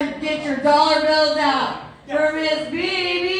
Get your dollar bills out for Miss BB.